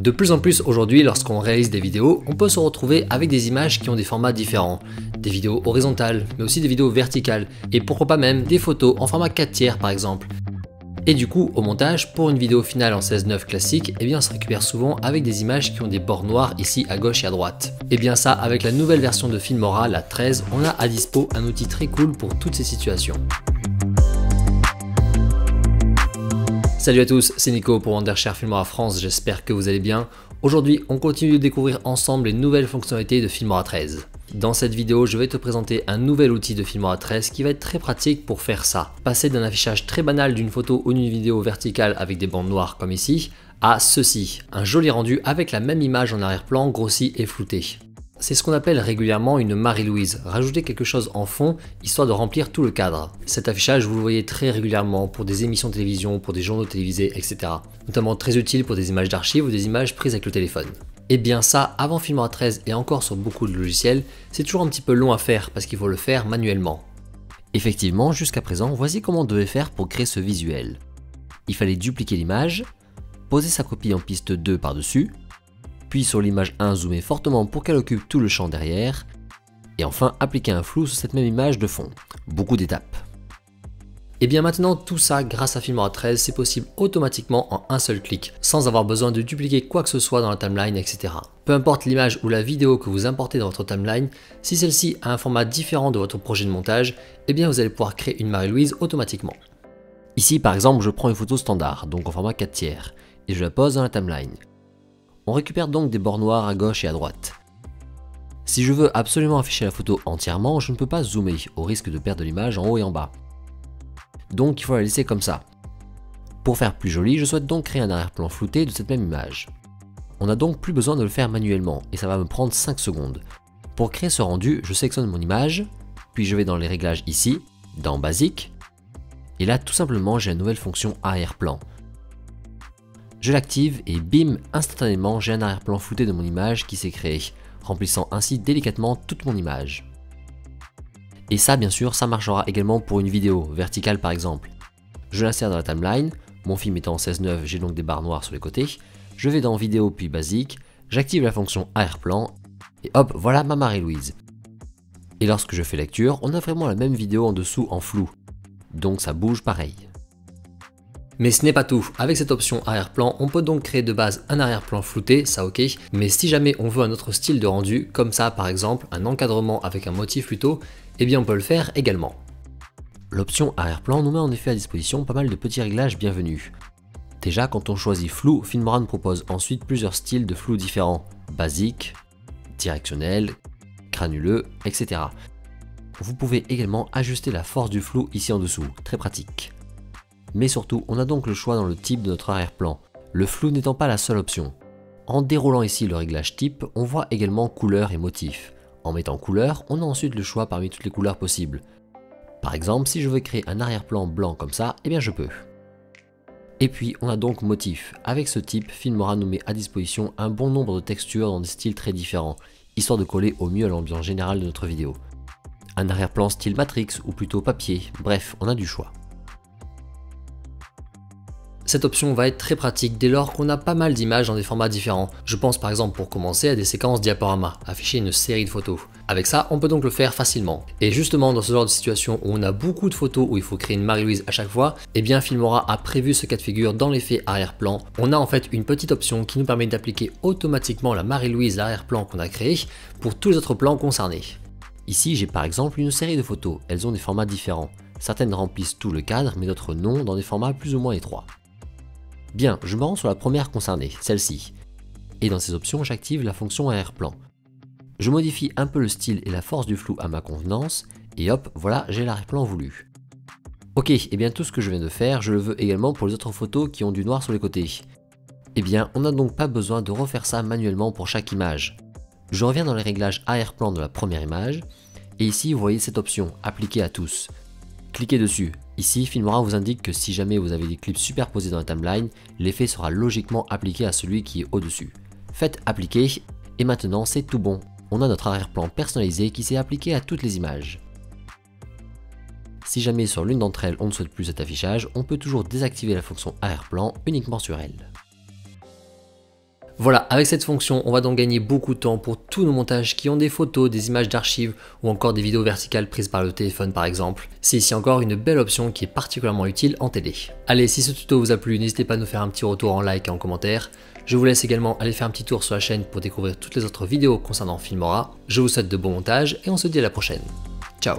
De plus en plus aujourd'hui, lorsqu'on réalise des vidéos, on peut se retrouver avec des images qui ont des formats différents. Des vidéos horizontales, mais aussi des vidéos verticales, et pourquoi pas même des photos en format 4 tiers par exemple. Et du coup, au montage, pour une vidéo finale en 16-9 classique, eh bien on se récupère souvent avec des images qui ont des bords noirs ici à gauche et à droite. Et bien ça, avec la nouvelle version de Filmora, la 13, on a à dispo un outil très cool pour toutes ces situations. Salut à tous, c'est Nico pour Wondershare Filmora France, j'espère que vous allez bien. Aujourd'hui, on continue de découvrir ensemble les nouvelles fonctionnalités de Filmora 13. Dans cette vidéo, je vais te présenter un nouvel outil de Filmora 13 qui va être très pratique pour faire ça. Passer d'un affichage très banal d'une photo ou d'une vidéo verticale avec des bandes noires comme ici, à ceci, un joli rendu avec la même image en arrière-plan grossi et flouté. C'est ce qu'on appelle régulièrement une Marie-Louise, rajouter quelque chose en fond histoire de remplir tout le cadre. Cet affichage, vous le voyez très régulièrement pour des émissions de télévision, pour des journaux télévisés, etc. Notamment très utile pour des images d'archives ou des images prises avec le téléphone. Et eh bien ça, avant Filmora 13 et encore sur beaucoup de logiciels, c'est toujours un petit peu long à faire parce qu'il faut le faire manuellement. Effectivement, jusqu'à présent, voici comment on devait faire pour créer ce visuel. Il fallait dupliquer l'image, poser sa copie en piste 2 par-dessus, puis sur l'image 1 zoomer fortement pour qu'elle occupe tout le champ derrière, et enfin appliquer un flou sur cette même image de fond. Beaucoup d'étapes. Et bien maintenant tout ça grâce à Filmora 13 c'est possible automatiquement en un seul clic, sans avoir besoin de dupliquer quoi que ce soit dans la timeline etc. Peu importe l'image ou la vidéo que vous importez dans votre timeline, si celle-ci a un format différent de votre projet de montage, et bien vous allez pouvoir créer une Marie-Louise automatiquement. Ici par exemple je prends une photo standard, donc en format 4 tiers, et je la pose dans la timeline. On récupère donc des bords noirs à gauche et à droite. Si je veux absolument afficher la photo entièrement, je ne peux pas zoomer, au risque de perdre l'image en haut et en bas. Donc il faut la laisser comme ça. Pour faire plus joli, je souhaite donc créer un arrière-plan flouté de cette même image. On n'a donc plus besoin de le faire manuellement, et ça va me prendre 5 secondes. Pour créer ce rendu, je sélectionne mon image, puis je vais dans les réglages ici, dans Basique, et là tout simplement j'ai la nouvelle fonction arrière-plan. Je l'active et bim, instantanément j'ai un arrière-plan flouté de mon image qui s'est créé, remplissant ainsi délicatement toute mon image. Et ça bien sûr, ça marchera également pour une vidéo, verticale par exemple. Je l'insère dans la timeline, mon film étant en 16.9, j'ai donc des barres noires sur les côtés, je vais dans vidéo puis basique, j'active la fonction arrière-plan, et hop, voilà ma Marie-Louise. Et lorsque je fais lecture, on a vraiment la même vidéo en dessous en flou, donc ça bouge pareil. Mais ce n'est pas tout, avec cette option arrière-plan, on peut donc créer de base un arrière-plan flouté, ça ok, mais si jamais on veut un autre style de rendu, comme ça par exemple, un encadrement avec un motif plutôt, eh bien on peut le faire également. L'option arrière-plan nous met en effet à disposition pas mal de petits réglages bienvenus. Déjà quand on choisit flou, Filmora nous propose ensuite plusieurs styles de flou différents, basique, directionnel, granuleux, etc. Vous pouvez également ajuster la force du flou ici en dessous, très pratique. Mais surtout, on a donc le choix dans le type de notre arrière-plan, le flou n'étant pas la seule option. En déroulant ici le réglage type, on voit également couleur et motif. En mettant couleur, on a ensuite le choix parmi toutes les couleurs possibles. Par exemple, si je veux créer un arrière-plan blanc comme ça, eh bien je peux. Et puis on a donc motif. Avec ce type, Filmora nous met à disposition un bon nombre de textures dans des styles très différents, histoire de coller au mieux à l'ambiance générale de notre vidéo. Un arrière-plan style Matrix ou plutôt papier, bref, on a du choix. Cette option va être très pratique dès lors qu'on a pas mal d'images dans des formats différents. Je pense par exemple pour commencer à des séquences diaporama, afficher une série de photos. Avec ça, on peut donc le faire facilement. Et justement dans ce genre de situation où on a beaucoup de photos où il faut créer une Marie-Louise à chaque fois, eh bien Filmora a prévu ce cas de figure dans l'effet arrière-plan. On a en fait une petite option qui nous permet d'appliquer automatiquement la Marie-Louise à l'arrière-plan qu'on a créé pour tous les autres plans concernés. Ici j'ai par exemple une série de photos, elles ont des formats différents. Certaines remplissent tout le cadre mais d'autres non dans des formats plus ou moins étroits. Bien, je me rends sur la première concernée, celle-ci. Et dans ces options, j'active la fonction arrière-plan. Je modifie un peu le style et la force du flou à ma convenance, et hop, voilà, j'ai l'arrière-plan voulu. Ok, et bien tout ce que je viens de faire, je le veux également pour les autres photos qui ont du noir sur les côtés. Eh bien, on n'a donc pas besoin de refaire ça manuellement pour chaque image. Je reviens dans les réglages arrière-plan de la première image, et ici vous voyez cette option, appliquée à tous. Cliquez dessus, Ici, Filmora vous indique que si jamais vous avez des clips superposés dans la timeline, l'effet sera logiquement appliqué à celui qui est au-dessus. Faites appliquer, et maintenant c'est tout bon. On a notre arrière-plan personnalisé qui s'est appliqué à toutes les images. Si jamais sur l'une d'entre elles on ne souhaite plus cet affichage, on peut toujours désactiver la fonction arrière-plan uniquement sur elle. Voilà, avec cette fonction, on va donc gagner beaucoup de temps pour tous nos montages qui ont des photos, des images d'archives ou encore des vidéos verticales prises par le téléphone par exemple. C'est ici encore une belle option qui est particulièrement utile en télé. Allez, si ce tuto vous a plu, n'hésitez pas à nous faire un petit retour en like et en commentaire. Je vous laisse également aller faire un petit tour sur la chaîne pour découvrir toutes les autres vidéos concernant Filmora. Je vous souhaite de bons montages et on se dit à la prochaine. Ciao